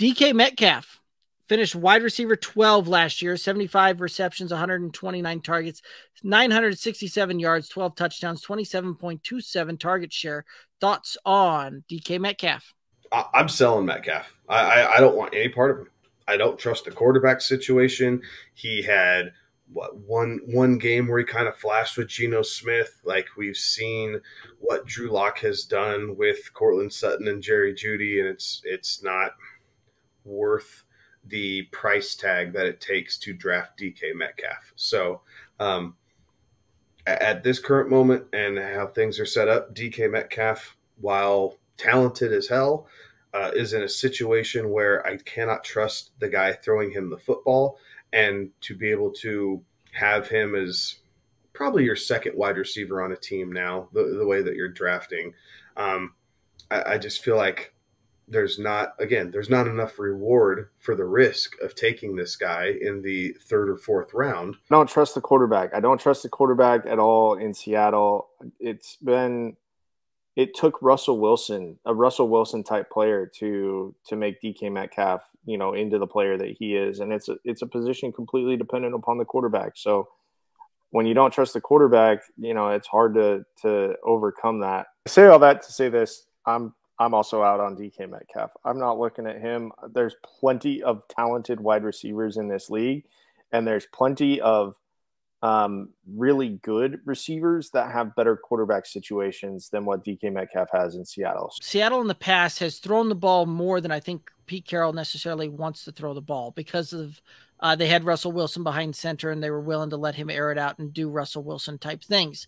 DK Metcalf finished wide receiver 12 last year, 75 receptions, 129 targets, 967 yards, 12 touchdowns, 27.27 target share. Thoughts on DK Metcalf? I'm selling Metcalf. I, I, I don't want any part of him. I don't trust the quarterback situation. He had what one one game where he kind of flashed with Geno Smith. Like we've seen what Drew Lock has done with Courtland Sutton and Jerry Jeudy, and it's it's not worth the price tag that it takes to draft DK Metcalf. So um, at this current moment and how things are set up, DK Metcalf, while talented as hell, uh, is in a situation where I cannot trust the guy throwing him the football, and to be able to have him as probably your second wide receiver on a team now, the, the way that you're drafting, um, I, I just feel like there's not again there's not enough reward for the risk of taking this guy in the third or fourth round. I don't trust the quarterback. I don't trust the quarterback at all in Seattle. It's been it took Russell Wilson, a Russell Wilson type player, to to make DK Metcalf, you know, into the player that he is, and it's a it's a position completely dependent upon the quarterback. So when you don't trust the quarterback, you know, it's hard to to overcome that. I say all that to say this: I'm I'm also out on DK Metcalf. I'm not looking at him. There's plenty of talented wide receivers in this league, and there's plenty of um, really good receivers that have better quarterback situations than what DK Metcalf has in Seattle. Seattle in the past has thrown the ball more than I think Pete Carroll necessarily wants to throw the ball because of uh, they had Russell Wilson behind center and they were willing to let him air it out and do Russell Wilson type things.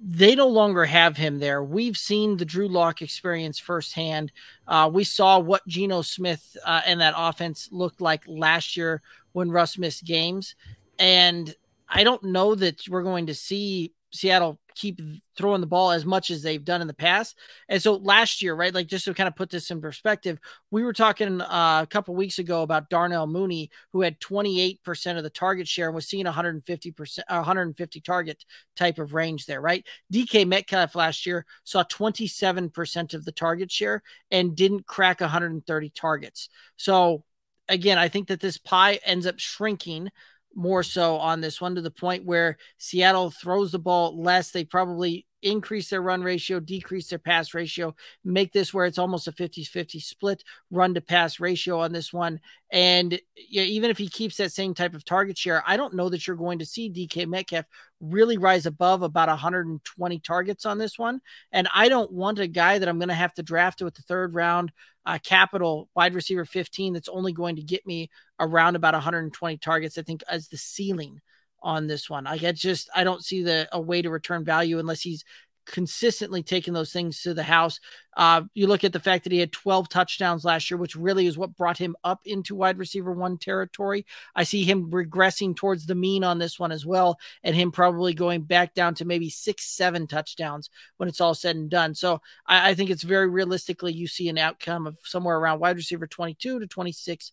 They no longer have him there. We've seen the Drew Lock experience firsthand. Uh, we saw what Geno Smith uh, and that offense looked like last year when Russ missed games. And I don't know that we're going to see Seattle keep throwing the ball as much as they've done in the past. And so last year, right, like just to kind of put this in perspective, we were talking uh, a couple weeks ago about Darnell Mooney, who had 28% of the target share and was seeing 150%, 150 target type of range there, right? DK Metcalf last year saw 27% of the target share and didn't crack 130 targets. So again, I think that this pie ends up shrinking more so on this one to the point where Seattle throws the ball less. They probably increase their run ratio, decrease their pass ratio, make this where it's almost a 50 50 split run to pass ratio on this one. And even if he keeps that same type of target share, I don't know that you're going to see DK Metcalf really rise above about 120 targets on this one. And I don't want a guy that I'm going to have to draft with the third round uh, capital wide receiver 15 that's only going to get me around about 120 targets, I think, as the ceiling on this one. I get just I don't see the a way to return value unless he's consistently taking those things to the house. Uh, you look at the fact that he had 12 touchdowns last year, which really is what brought him up into wide receiver one territory. I see him regressing towards the mean on this one as well, and him probably going back down to maybe six, seven touchdowns when it's all said and done. So I, I think it's very realistically you see an outcome of somewhere around wide receiver 22 to 26